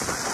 you